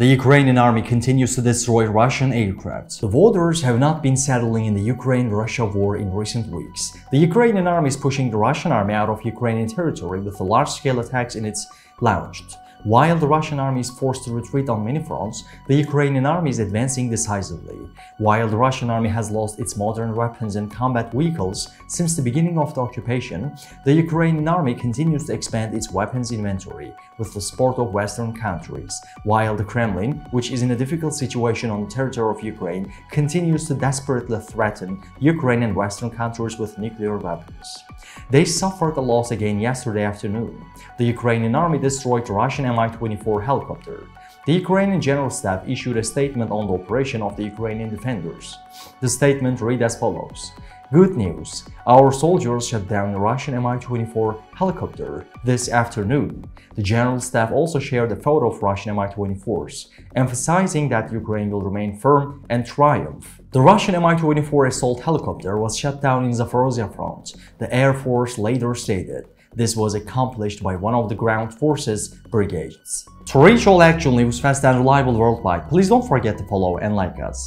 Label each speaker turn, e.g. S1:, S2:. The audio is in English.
S1: The Ukrainian army continues to destroy Russian aircraft. The waters have not been settling in the Ukraine-Russia war in recent weeks. The Ukrainian army is pushing the Russian army out of Ukrainian territory with large-scale attacks in its launched. While the Russian army is forced to retreat on many fronts, the Ukrainian army is advancing decisively. While the Russian army has lost its modern weapons and combat vehicles since the beginning of the occupation, the Ukrainian army continues to expand its weapons inventory with the support of Western countries, while the Kremlin, which is in a difficult situation on the territory of Ukraine, continues to desperately threaten Ukraine and Western countries with nuclear weapons. They suffered a loss again yesterday afternoon. The Ukrainian army destroyed Russian Mi-24 helicopter. The Ukrainian General Staff issued a statement on the operation of the Ukrainian defenders. The statement read as follows. Good news! Our soldiers shot down a Russian Mi-24 helicopter this afternoon. The General Staff also shared a photo of Russian Mi-24s, emphasizing that Ukraine will remain firm and triumph. The Russian Mi-24 assault helicopter was shot down in Zaporozhye front, the Air Force later stated. This was accomplished by one of the ground forces brigades. To reach all actual news fast and reliable worldwide, please don't forget to follow and like us.